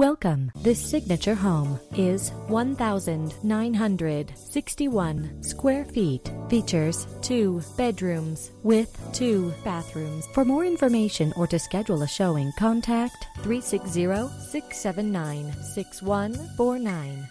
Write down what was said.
Welcome. This signature home is 1,961 square feet. Features two bedrooms with two bathrooms. For more information or to schedule a showing, contact 360 679 6149.